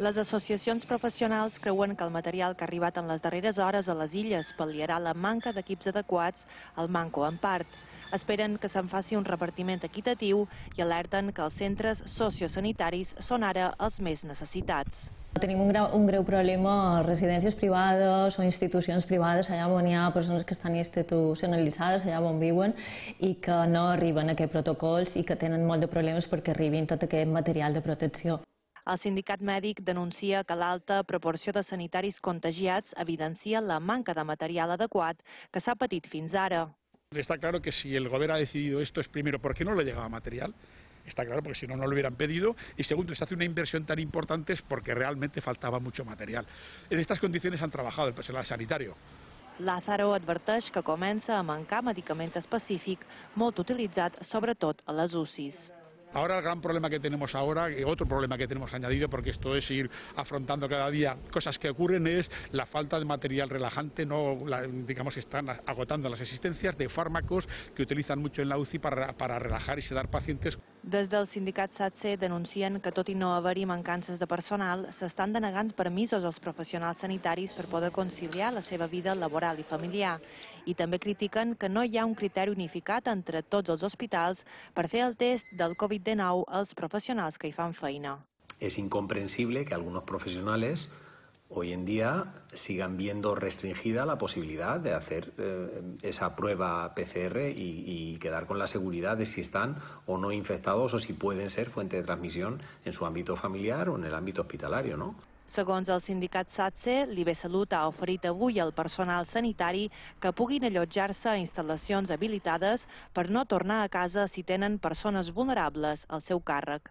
Les associacions professionals creuen que el material que ha arribat en les darreres hores a les illes pal·liarà la manca d'equips adequats al manco en part. Esperen que se'n faci un repartiment equitatiu i alerten que els centres sociosanitaris són ara els més necessitats. Tenim un greu, un greu problema a residències privades o institucions privades allà on hi ha persones que estan institucionalitzades, allà on viuen, i que no arriben a aquests protocols i que tenen molt de problemes perquè arribin tot aquest material de protecció. El sindicat mèdic denuncia que l'alta proporció de sanitaris contagiats evidencia la manca de material adequat que s'ha patit fins ara. Está claro que si el gobierno ha decidido esto es primero porque no le llegaba material, está claro porque si no no lo hubieran pedido y segundo se hace una inversión tan importante es porque realmente faltaba mucho material. En estas condiciones han trabajado el personal sanitario. Lázaro adverteix que comença a mancar medicament específic molt utilitzat sobretot a les UCIs. Ahora el gran problema que tenemos ahora, y otro problema que tenemos añadido, porque esto es ir afrontando cada día cosas que ocurren, es la falta de material relajante, no, la, digamos están agotando las existencias de fármacos que utilizan mucho en la UCI para relajar y sedar pacientes. Des del sindicat SATSE denuncien que tot i no haver-hi mancances de personal, s'estan denegant permisos als professionals sanitaris per poder conciliar la seva vida laboral i familiar. I també critiquen que no hi ha un criteri unificat entre tots els hospitals per fer el test del Covid-19 als professionals que hi fan feina. Es incomprensible que algunos profesionales hoy en día sigan viendo restringida la posibilidad de hacer eh, esa prueba PCR y, y, quedar con la seguridad de si están o no infectados o si pueden ser fuente de transmisión en su ámbito familiar o en el ámbito hospitalario, ¿no? Segons el sindicat SATSE, l'IB Salut ha oferit avui al personal sanitari que puguin allotjar-se a instal·lacions habilitades per no tornar a casa si tenen persones vulnerables al seu càrrec.